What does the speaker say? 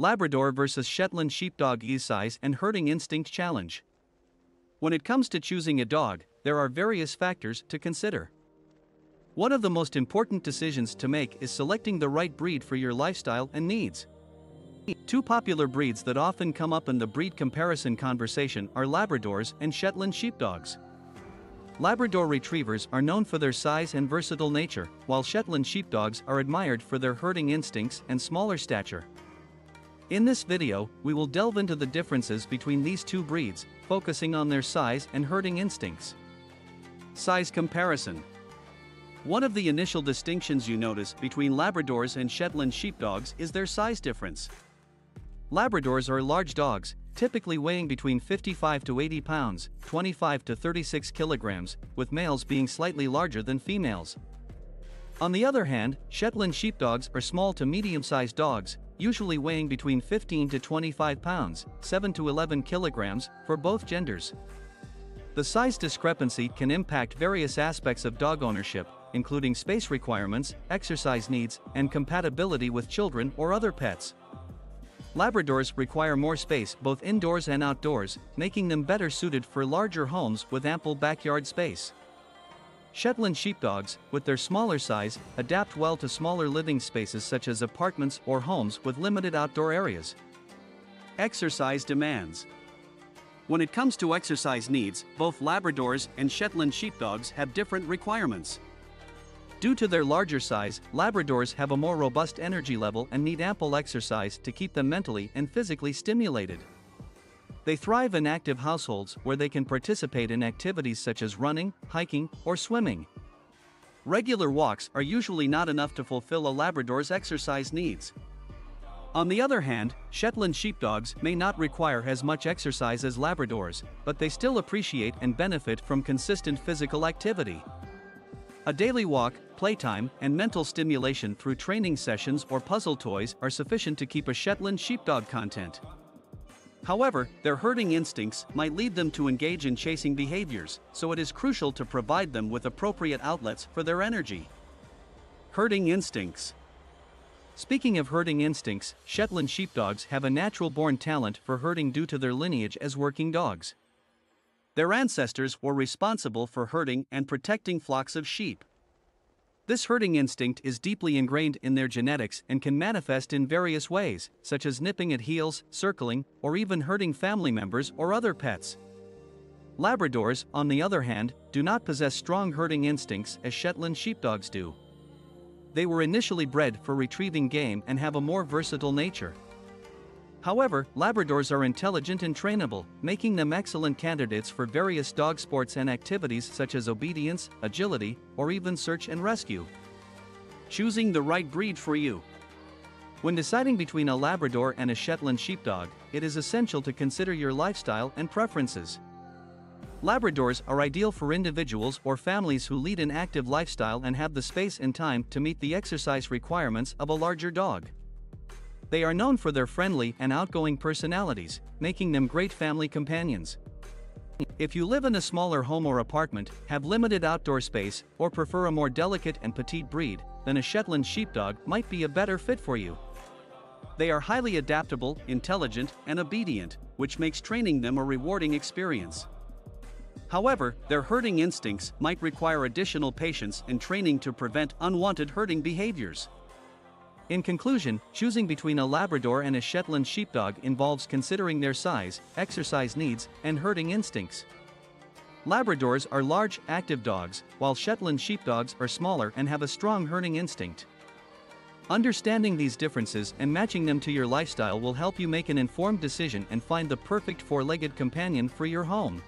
Labrador vs. Shetland Sheepdog E size and herding instinct challenge. When it comes to choosing a dog, there are various factors to consider. One of the most important decisions to make is selecting the right breed for your lifestyle and needs. Two popular breeds that often come up in the breed comparison conversation are Labradors and Shetland Sheepdogs. Labrador Retrievers are known for their size and versatile nature, while Shetland Sheepdogs are admired for their herding instincts and smaller stature. In this video, we will delve into the differences between these two breeds, focusing on their size and herding instincts. Size comparison One of the initial distinctions you notice between Labradors and Shetland Sheepdogs is their size difference. Labradors are large dogs, typically weighing between 55 to 80 pounds, 25 to 36 kilograms, with males being slightly larger than females. On the other hand, Shetland sheepdogs are small to medium-sized dogs, usually weighing between 15 to 25 pounds, 7 to 11 kilograms, for both genders. The size discrepancy can impact various aspects of dog ownership, including space requirements, exercise needs, and compatibility with children or other pets. Labradors require more space both indoors and outdoors, making them better suited for larger homes with ample backyard space. Shetland sheepdogs, with their smaller size, adapt well to smaller living spaces such as apartments or homes with limited outdoor areas. Exercise demands. When it comes to exercise needs, both Labradors and Shetland sheepdogs have different requirements. Due to their larger size, Labradors have a more robust energy level and need ample exercise to keep them mentally and physically stimulated. They thrive in active households where they can participate in activities such as running, hiking, or swimming. Regular walks are usually not enough to fulfill a Labrador's exercise needs. On the other hand, Shetland sheepdogs may not require as much exercise as Labradors, but they still appreciate and benefit from consistent physical activity. A daily walk, playtime, and mental stimulation through training sessions or puzzle toys are sufficient to keep a Shetland sheepdog content. However, their herding instincts might lead them to engage in chasing behaviors, so it is crucial to provide them with appropriate outlets for their energy. Herding instincts. Speaking of herding instincts, Shetland sheepdogs have a natural born talent for herding due to their lineage as working dogs. Their ancestors were responsible for herding and protecting flocks of sheep. This herding instinct is deeply ingrained in their genetics and can manifest in various ways, such as nipping at heels, circling, or even herding family members or other pets. Labradors, on the other hand, do not possess strong herding instincts as Shetland sheepdogs do. They were initially bred for retrieving game and have a more versatile nature. However, Labradors are intelligent and trainable, making them excellent candidates for various dog sports and activities such as obedience, agility, or even search and rescue. Choosing the right breed for you. When deciding between a Labrador and a Shetland Sheepdog, it is essential to consider your lifestyle and preferences. Labradors are ideal for individuals or families who lead an active lifestyle and have the space and time to meet the exercise requirements of a larger dog. They are known for their friendly and outgoing personalities, making them great family companions. If you live in a smaller home or apartment, have limited outdoor space, or prefer a more delicate and petite breed, then a Shetland Sheepdog might be a better fit for you. They are highly adaptable, intelligent, and obedient, which makes training them a rewarding experience. However, their herding instincts might require additional patience and training to prevent unwanted herding behaviors. In conclusion, choosing between a Labrador and a Shetland Sheepdog involves considering their size, exercise needs, and herding instincts. Labradors are large, active dogs, while Shetland Sheepdogs are smaller and have a strong herding instinct. Understanding these differences and matching them to your lifestyle will help you make an informed decision and find the perfect four legged companion for your home.